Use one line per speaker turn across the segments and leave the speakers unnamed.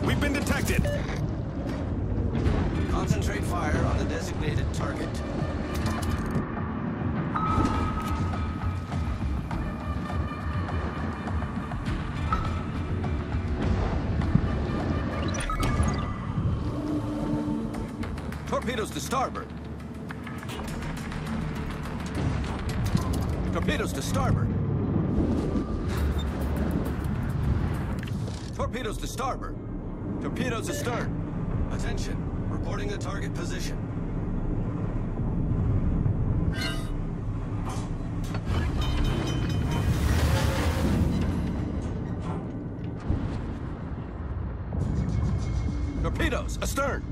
We've been detected.
Concentrate fire on the designated target. Torpedoes to starboard. Torpedoes to starboard. Torpedoes to starboard. Torpedoes astern. Attention. Reporting the target position. Torpedoes astern.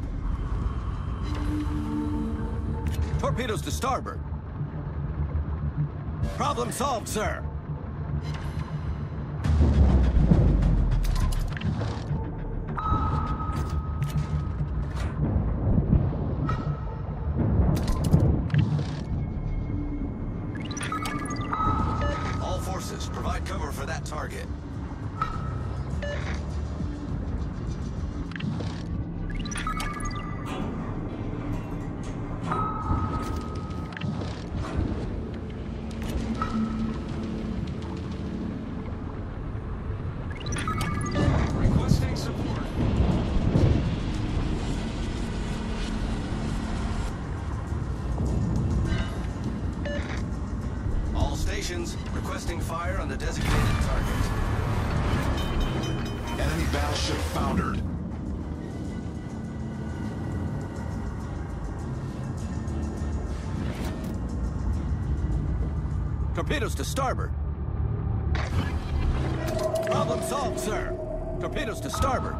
Torpedoes to starboard. Problem solved, sir. Requesting fire on the designated target.
Enemy battleship foundered.
Torpedoes to starboard. Problem solved, sir. Torpedoes to starboard.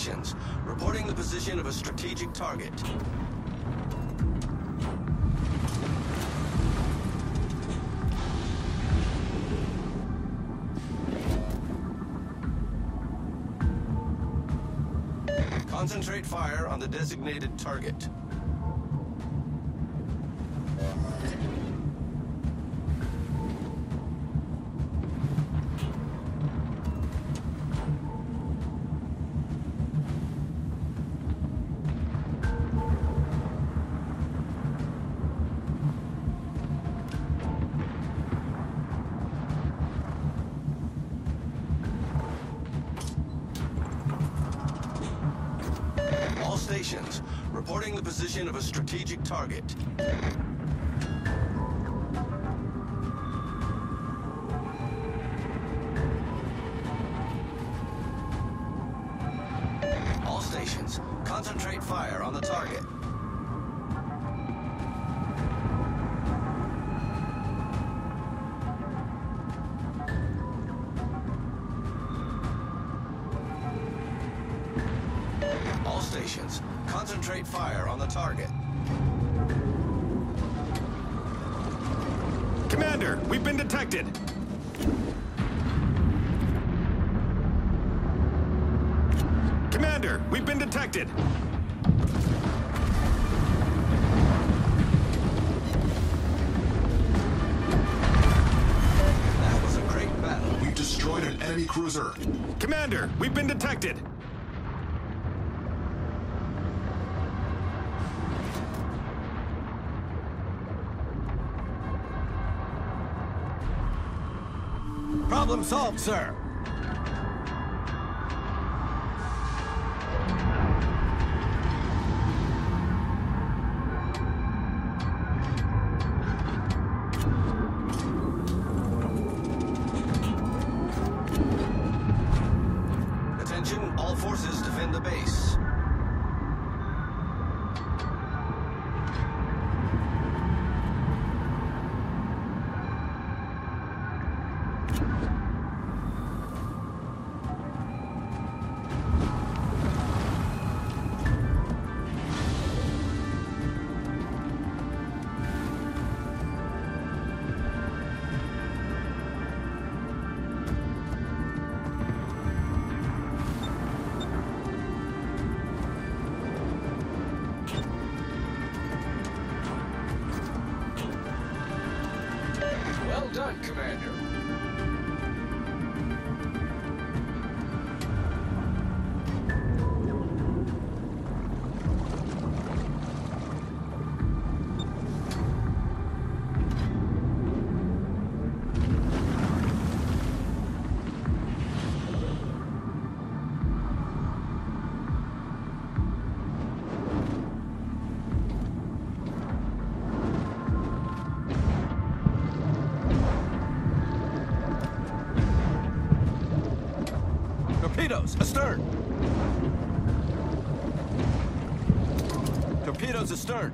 Stations reporting the position of a strategic target. Concentrate fire on the designated target. Reporting the position of a strategic target. All stations concentrate fire on the target.
Cruiser.
Commander, we've been detected. Problem solved, sir. Forces defend the base.
Done, Commander.
Torpedoes, astern! Torpedoes astern!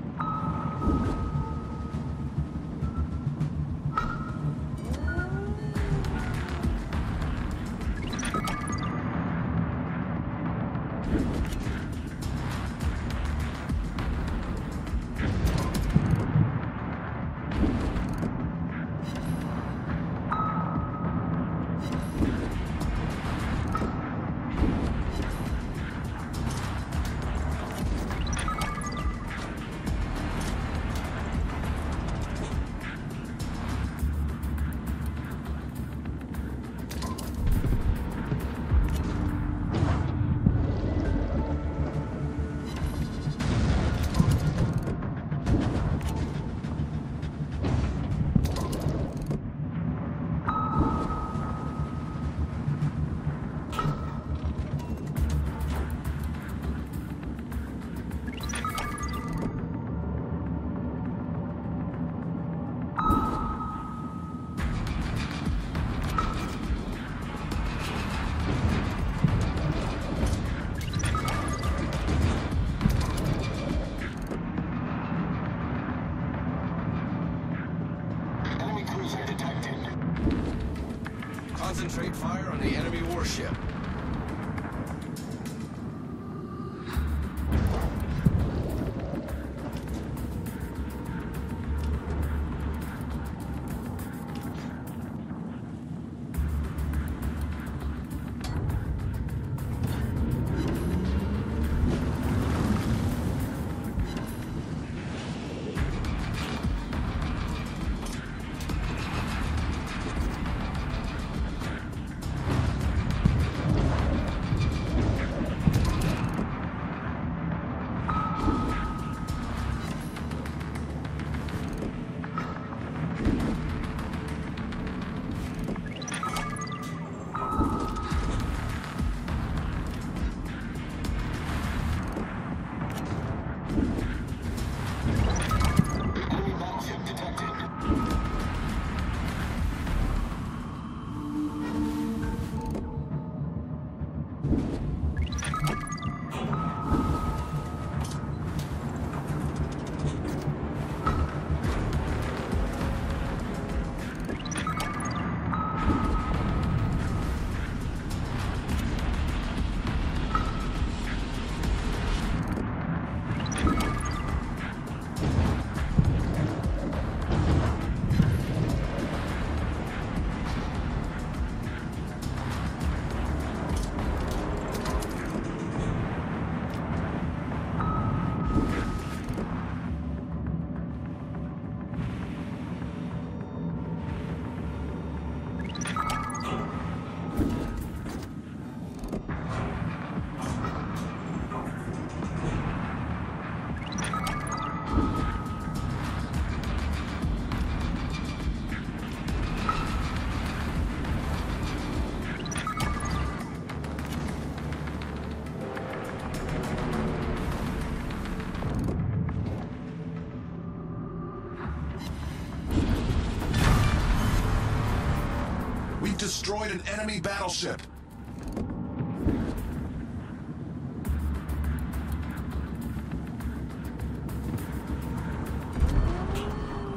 Destroyed an enemy battleship.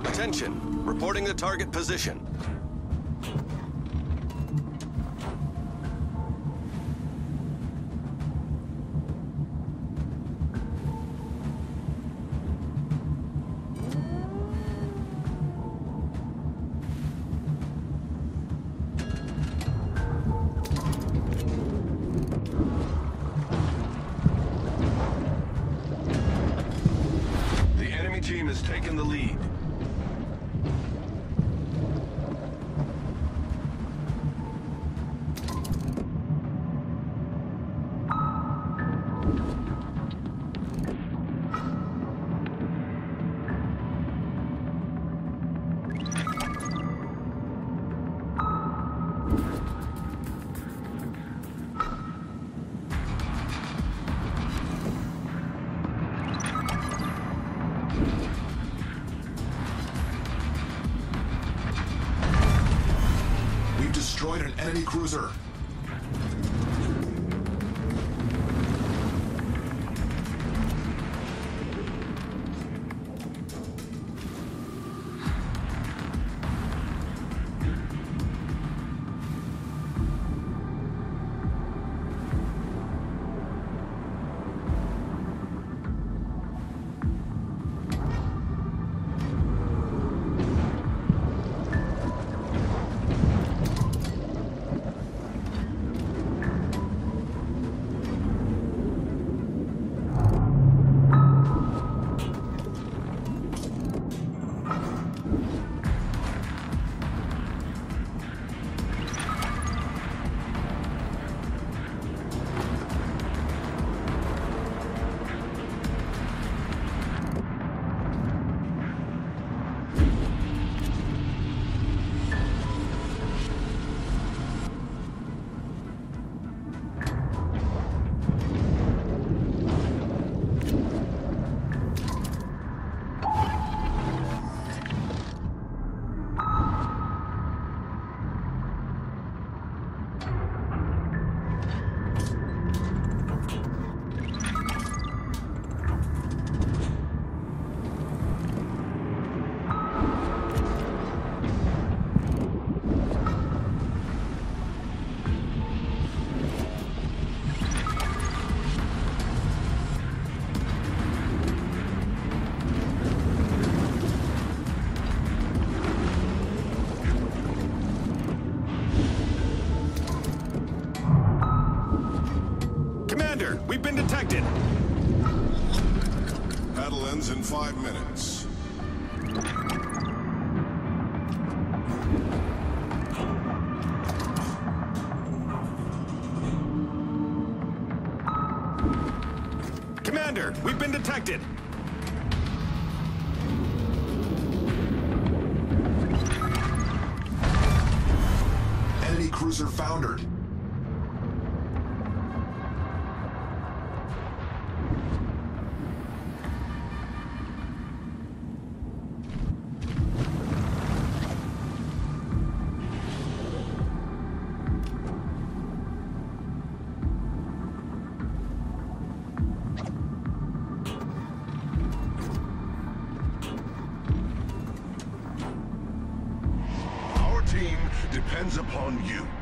Attention. Reporting the target position. Taken the lead.
We've
been detected.
Enemy cruiser foundered.
Depends upon you.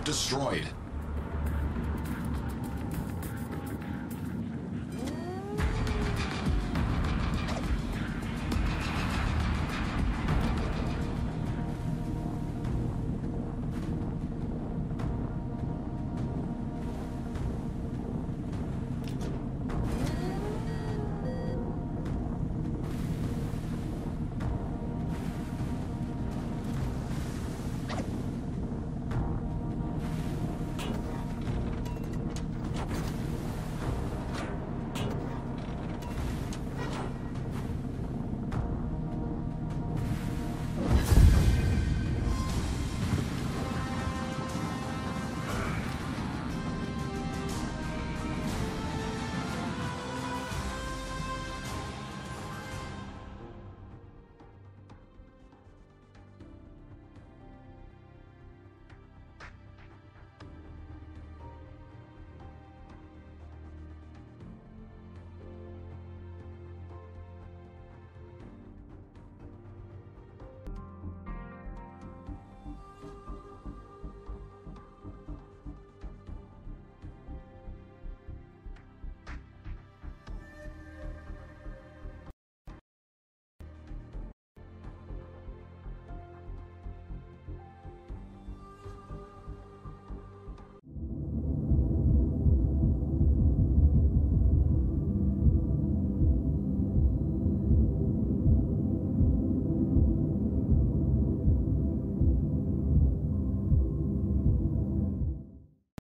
Destroyed.